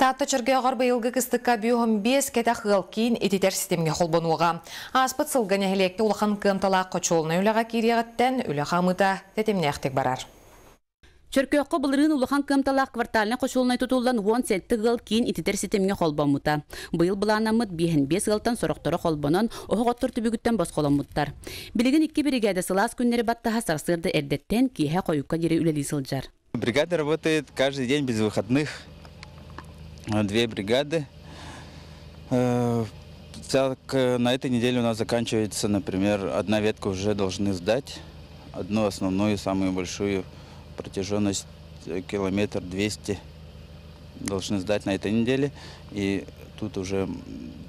Таатта чыргыягар быйылгы кыстыкка бүйөһөн бес кетах ылкин ититер системге холбонуга. Аспыт сылган эхлекте улахан кымтала кочолна үлага кириягаттан үлага мыта тетемнехтек барар. Чөркөккө былырын улахан кымталақ кварталына қошулнай тутулдан 10 сетті гыл кейін ититер системге холбомута. Быйыл бұланамыт бейін 5 гылтан сорокторы холбонон оғоттор түбігіттен босқоламуттар. Билигин икки бригада сылас күннері баттаха сарсырды эрдеттен киһе қойукка дире үлели сылжар. Бригада работает каждый день без выходных. Две бригады. Э, Так, э, на этой неделе у нас заканчивается, например, одна ветка уже должны сдать. Одну основную, самую большую протяженность э, километр 200 должны сдать на этой неделе. И тут уже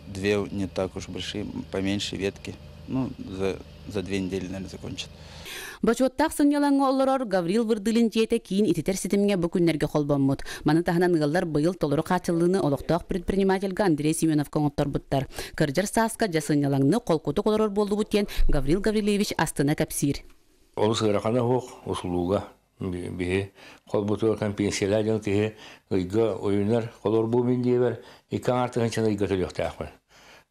две не так уж большие, поменьше ветки. Ну, за, за две недели, наверное, закончат. Бачуоттақ сынялаңы олорор Гаврил Вырдылын жете кейін ититер ситимге бүкүннерге холбоммут. Маны таханан ыллар быйыл толору качылыны олоқтақ предпринимательга Андрей Семенов коңоттор буттар. Кыржыр саска жасынялаңны колкуту колорор болду бутен Гаврил Гаврилевич астына капсир. Ол сырақана хоқ усулуга бихе колбуту кан пенсиялар тихе ыйга ойунар колор бу мен дебер икан артын чана ыйга төлөктәк Оны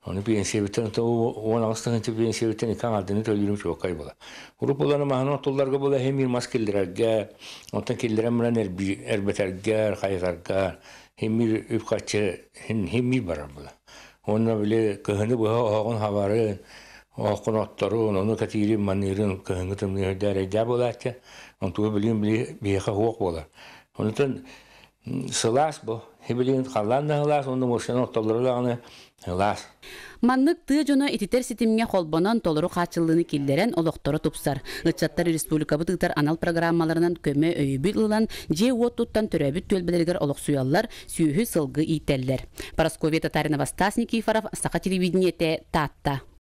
то он астын чы пенсия битен икан артын төлүрүм чокай була. Урупуланы махана толларга була хемир маскеллерге, онтан келлерем менен эрбетерге, хайгарга, хемир үпкачы хемир бар була. Онна биле кыһыны бу агын хабары Оқонаттарын, оны катири манирин кыһыны тымны дәрәҗә булача, он туы билин биле бияха хуак була. Онтан сылас бу, хебилин халланна сылас, оны машина отталырлаганы сылас. Маннык тыа жона ититер ситимге холбонон толору качыллыны киллерен олоктору тупсар. Ычаттар республикабы тыгтар анал программаларынан көмө өйүбүт ылан же уоттуттан төрөбүт төлбелергер олок суяллар сүйүхү сылгы ийтеллер. Парасковия Татаринова Стас Никифоров, Саха телевидениете, Татта.